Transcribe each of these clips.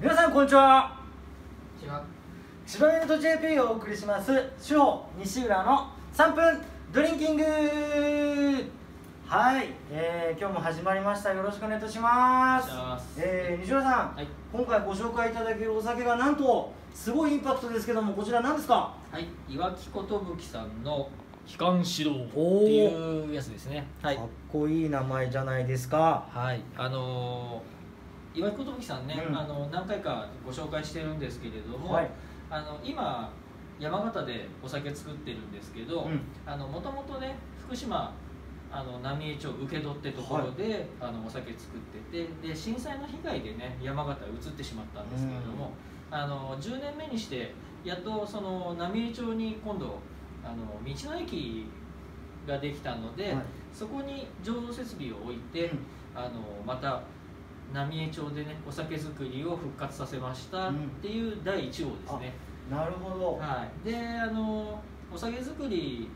皆さんこんにちは。違う千葉ユニット JP をお送りします。主穂西浦の3分ドリンキング。はい、えー、今日も始まりました。よろしくお願いいたします。えー、西浦さん、はい。今回ご紹介いただけるお酒がなんとすごいインパクトですけどもこちら何ですか？はい。岩木寿さんの機関指導っていうやつですね。はい。かっこいい名前じゃないですか。はい。あのー岩木寿さんね、うん。あの何回かご紹介してるんですけれども、はい。あの今山形でお酒作ってるんですけどもともとね福島あの浪江町請戸ってところで、あのお酒作っててで震災の被害でね山形へ移ってしまったんですけれども、あの10年目にしてやっとその浪江町に今度あの道の駅ができたので、はい。そこに醸造設備を置いて、うん。あのまた浪江町でねお酒造りを復活させましたっていう第1号ですね。なるほど、はい、であのお酒造り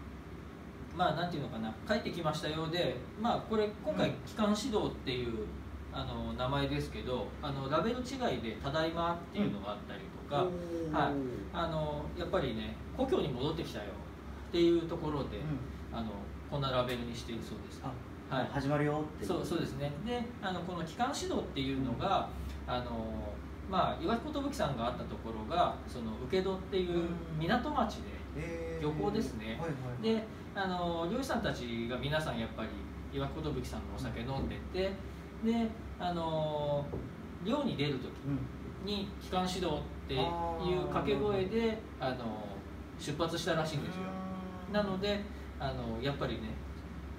まあなんていうのかな帰ってきましたようでまあこれ今回うん。機関指導っていう、あの名前ですけどあのラベル違いで「ただいま」っていうのがあったりとか、おーはい。あのやっぱりね故郷に戻ってきたよっていうところで、うん。あのこんなラベルにしているそうです。あはい。始まるよっていそうそうですね。であのこの機関指導っていうのが、あのまあ岩木寿さんがあったところがその請戸っていう港町で、えー。漁港ですね。はいはいであの漁師さんたちが皆さんやっぱり岩木寿さんのお酒飲んでてであの漁に出る時うん。に「機関指導」っていう掛け声であの出発したらしいんですよ。なのであのやっぱりね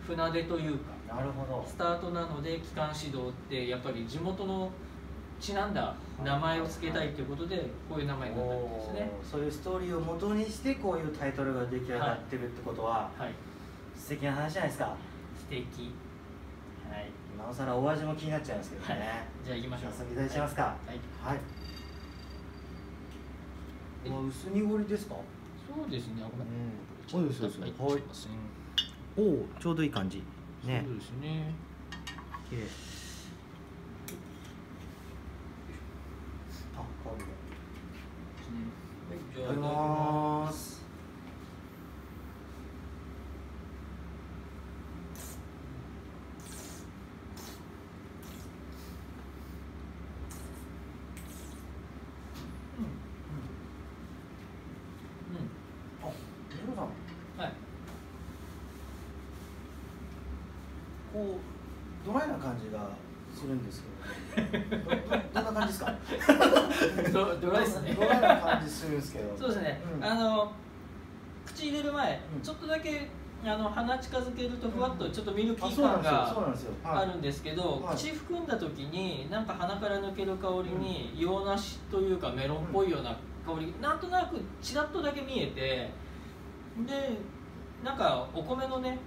船出というかなるほど。スタートなので機関指導ってやっぱり地元のちなんだ名前を付けたいということでこういう名前になったみたいですね。そういうストーリーを元にしてこういうタイトルが出来上がってるってことは、はい。素敵な話じゃないですか。素敵。はい。なおさらお味も気になっちゃいますけどね、はい。じゃあ行きましょう。いただきますか。はい。はい、薄濁りですか？そうですね。うん。そうですそうですはいはいすいませんおおちょうどいい感じ。ね。そうですね。綺麗。あ香りがはいじゃあいただきますうんあメロさんはいこうドライな感じがするんですけど、どどどんな感じですか？ドドライですね。ドライな感じするんですけど。そうですね、うん。あの口入れる前、うん。ちょっとだけあの鼻近づけるとふわっとちょっとミルキー感があるんですけど、はい。口含んだ時になんか鼻から抜ける香りに洋梨というかメロンっぽいような香り、なんとなくちらっとだけ見えてでなんかお米のね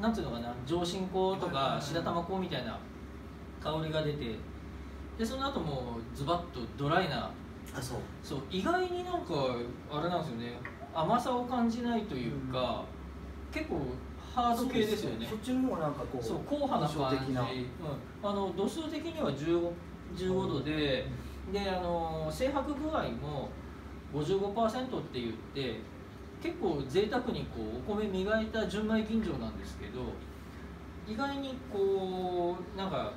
なんていうのかな上新香とか白玉香みたいな香りが出てでその後もズバッとドライなあそう。そう意外になんかあれなんですよね。甘さを感じないというか、結構ハード系ですよね。そっちの方がなんかこうそう硬派な感じ、うん、あの度数的には 15, 15度で、であの精白具合も55%って言って結構贅沢にこうお米磨いた純米吟醸なんですけど意外にこうなんか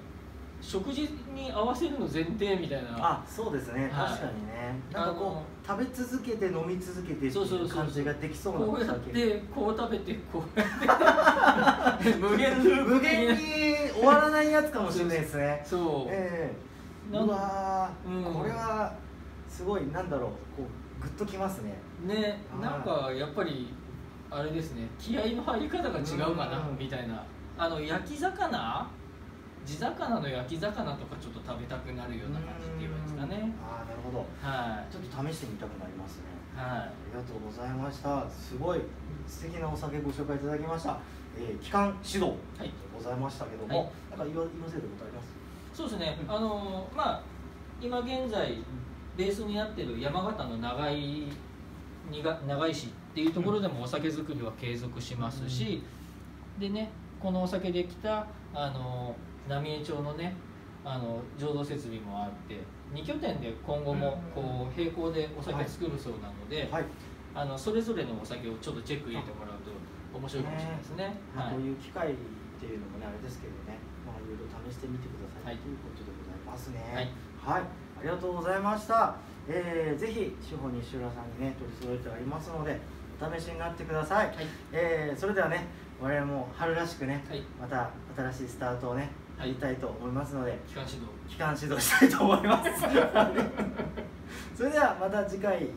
食事に合わせるの前提みたいな。あそうですね、はい。確かにね。なんかこう食べ続けて飲み続けてっていそう感じができそうなこうやってこう食べてこうやって。無限ループ無限に終わらないやつかもしれないですね。そう、ええ。なんうわー、うんこれはすごいなんだろう。こうグッときますね。ねはい。なんかやっぱりあれですね気合の入り方が違うかなうん。みたいな。あの焼き魚？地魚の焼き魚とかちょっと食べたくなるような感じっていうんですかねああなるほど。はちょっと試してみたくなりますね。い。はありがとうございました。すごい素敵なお酒ご紹介いただきました、えー、機関指導はい。でございましたけども、はい。なんか言わ言わせることあります？いそうですね。うんあのまあ今現在ベースになってる山形の長井にが長井市っていうところでもお酒造りは継続しますし、でねこのお酒できたあの浪江町のねあの浄土設備もあって2拠点で今後もこう並行でお酒作るそうなので、はい。あのそれぞれのお酒をちょっとチェック入れてもらうと面白いかもしれないですね。まあ、はい。こういう機会っていうのもねあれですけどね、まあ、いろいろ試してみてください、はいということでございますね。はい、りがとうございました、えー、ぜひ司法西浦さんにね取り揃えてありますのでお試しになってください、はい。えーそれではね我々も春らしくね、はい。また新しいスタートをねやはい。りたいと思いますので、機関指導。期間指導したいと思います。それではまた次回